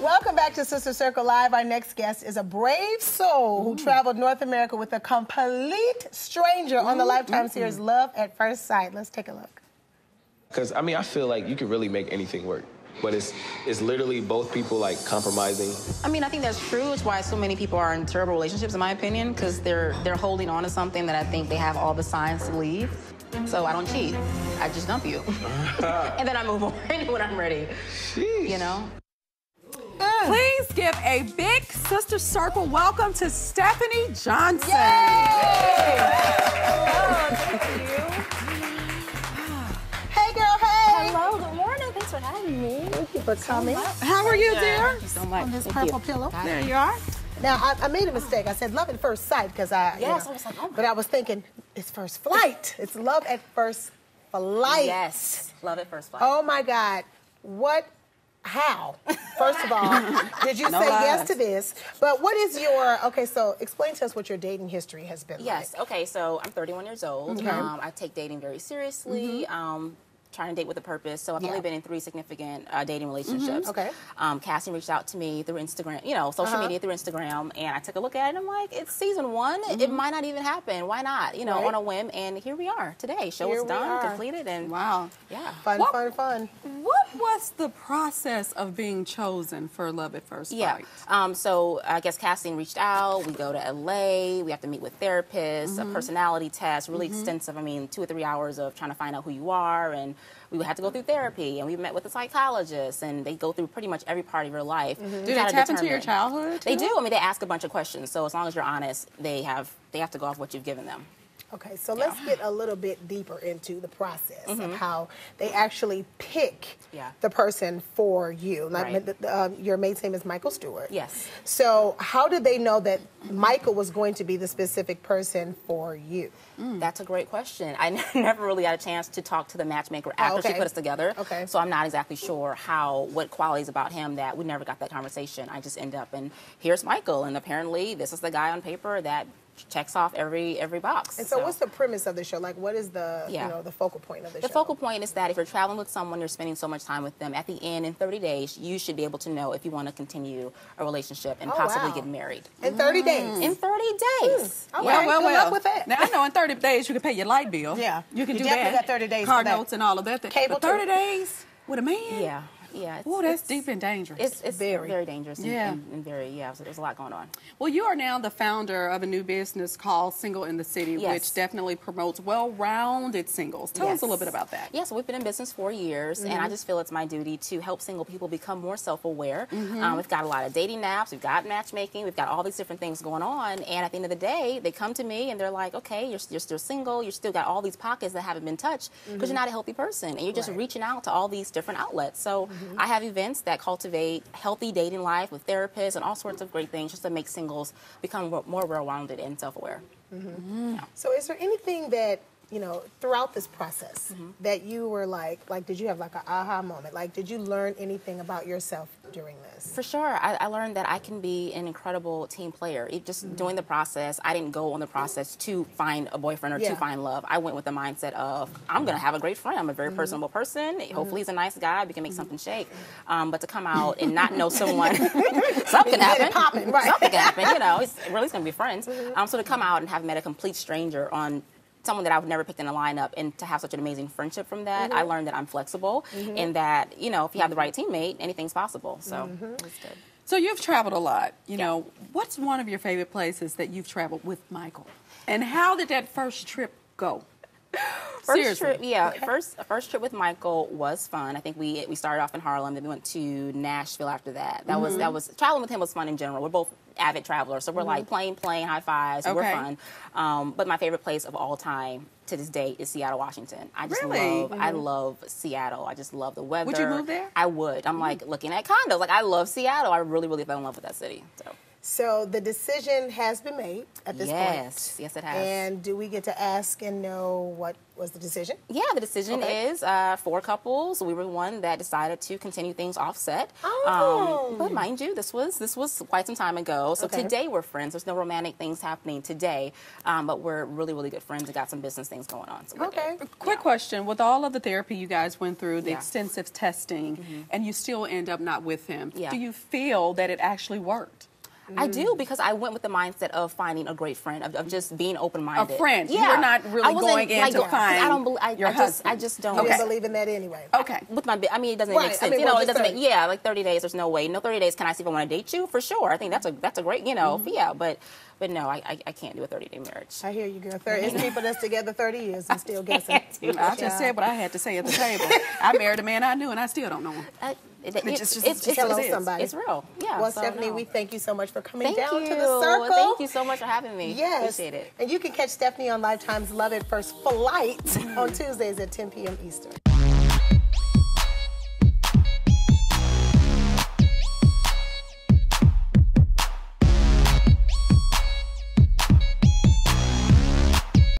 Welcome back to Sister Circle Live. Our next guest is a brave soul who traveled North America with a complete stranger on the Lifetime series Love at First Sight. Let's take a look. Because I mean, I feel like you could really make anything work, but it's it's literally both people like compromising. I mean, I think that's true. It's why so many people are in terrible relationships, in my opinion, because they're they're holding on to something that I think they have all the signs to leave. So I don't cheat. I just dump you, and then I move on when I'm ready. You know. Please give a big sister circle welcome to Stephanie Johnson. Hey, girl, hey. Hello, good morning. Thanks for having me. Thank you for coming How are you, dear? So much. on this Thank purple you. pillow. There you are. Now, I, I made a mistake. I said love at first sight because I. you Yes, know, I was like, oh my- But I was thinking it's first flight. It's love at first flight. Yes, love at first flight. Oh my God. What? How? First of all, did you No say yes to this? But what is your okay? So explain to us what your dating history has been Yes. like. Okay. So I'm 31 years old. Okay. Um, I take dating very seriously. Um, trying to date with a purpose. So I've Yeah. only been in three significant uh, dating relationships. Okay. Um, Cassie reached out to me through Instagram, you know, social Uh-huh. media through Instagram, and I took a look at it. and I'm like, it's season one. It might not even happen. Why not? You know, Mm-hmm. Right. on a whim. And here we are today. Show Here is done, are. completed, and Wow. yeah. Fun, What- fun, fun. What was the process of being chosen for Love at First Yeah. Um, so I guess casting reached out. We go to LA. We have to meet with therapists, Mm-hmm. a personality test, really extensive. I mean, two or three hours of trying to find out who you are. And we would have to go through therapy. And we met with a psychologist. And they go through pretty much every part of your life. Mm-hmm. Do to they try to tap into your childhood? They do. I mean, they ask a bunch of questions. So as long as you're honest, they have they have to go off what you've given them. Okay, so let's get a little bit deeper into the process Mm-hmm. of how they actually pick Yeah. the person for you. Like, Right. um, your mate's name is Michael Stewart. Yes. So how did they know that Michael was going to be the specific person for you? That's a great question. I never really had a chance to talk to the matchmaker after okay. she put us together. Okay. So I'm not exactly sure how, what qualities about him that we never got that conversation. I just end up and here's Michael, and apparently this is the guy on paper that checks off every every box. And so, what's the premise of the show? Like, what is the Yeah. you know the focal point of the, The show? The focal point is that if you're traveling with someone, you're spending so much time with them. At the end, in 30 days, you should be able to know if you want to continue a relationship and Oh, possibly wow. get married. in 30 days. Mm. In 30 days. Mm. Okay. Well, well, good well. luck with that. Now I know in 30 days you can pay your light bill. Yeah. you can You do definitely that. got 30 days Car for that. notes and all of that. Cable but 30 days with a man. Yeah. Yeah. it's- Oh, that's deep and dangerous. It's, it's Very. very, dangerous and, Yeah. and, and very, yeah, so there's a lot going on. Well, you are now the founder of a new business called Single in the City, Yes. which definitely promotes well-rounded singles. Tell us a little bit about that. Yeah, so we've been in business for years, and I mm-hmm. just feel it's my duty to help single people become more self-aware. Mm-hmm. Um, we've got a lot of dating apps, we've got matchmaking, we've got all these different things going on, and at the end of the day, they come to me and they're like, "Okay, you're, you're still single, you're still got all these pockets that haven't been touched because you're mm-hmm. not a healthy person, and you're just Right. reaching out to all these different outlets." So I have events that cultivate healthy dating life with therapists and all sorts of great things just to make singles become more- more well-rounded and self-aware. Mm-hmm. So, is there anything that you know throughout this process Mm-hmm. that you were like, like, did you have like an aha moment? Like, did you learn anything about yourself during this? For sure. I, I learned that I can be an incredible team player. It just Mm-hmm. doing the process, I didn't go on the process to find a boyfriend or Yeah. to find love. I went with the mindset of, I'm going to have a great friend. I'm a Mm-hmm. very personable person. Hopefully, he's a nice guy. We can make something shake. Um, but to come out and not know someone, something can happen. popping, right. Something can happen. You know, it's really going to be friends. Mm-hmm. Um, so to come out and have met a complete stranger on someone that I would never picked in a lineup and to have such an amazing friendship from that, Mm-hmm. I learned that I'm flexible and that, you know, if you have the right teammate, anything's possible. So Mm-hmm. it was good. So you've traveled a lot. You Yeah. know, what's one of your favorite places that you've traveled with Michael? And how did that first trip go? First Seriously. trip, yeah. First, first trip with Michael was fun. I think we we started off in Harlem, then we went to Nashville after that. That was Mm-hmm. that was traveling with him was fun in general. We're both avid traveler. so we're like mm-hmm. playing, playing, high fives. We're fun. Um, but my favorite place of all time to this day is Seattle, Washington. I just Really? love I mm-hmm. love Seattle. I just love the weather. Would you move there? I would. I'm mm-hmm. like looking at condos. Like I love Seattle. I really really fell in love with that city. So So the decision has been made at this Yes, point. yes, yes, it has. And do we get to ask and know what was the decision? Yeah, the decision Okay. is uh, four couples. We were the one that decided to continue things offset. Oh. Um, but mind you, this was this was quite some time ago. So Okay. today we're friends. There's no romantic things happening today, um, but we're really really good friends and got some business things going on. So Okay. good. Quick question: With all of the therapy you guys went through, the Yeah. Extensive testing, and you still end up not with him, Yeah. do you feel that it actually worked? I do because I went with the mindset of finding a great friend, of, of just being open minded. A friend. You Yeah. were not really I wasn't, going in like, to go- 'cause find I don't believe. I, your I just, I husband. just don't. You Okay. didn't believe in that anyway. Okay. with my, I mean, it doesn't Right. make I sense. mean, you know, well, it doesn't just make, yeah, like 30 days, there's no way. No 30 days, can I see if I want to date you? For sure. I think that's a, that's a great, you know, Mm-hmm. yeah, but, but no, I, I, I can't do a 30 day marriage. I hear you, girl. Thir- It's people that's together 30 years and still guessing. I just said what I had to say at the table. I married a man I knew, and I still don't know him. I, it, It's it's, just- it's, just it's, tell somebody. it's real. Yeah. Well, so, Stephanie, no. we thank you so much for coming Thank down you. to the circle. Thank you so much for having me. Yes. Appreciate it. And you can catch Stephanie on Lifetime's Love at First Flight on Tuesdays at 10 p.m. Eastern.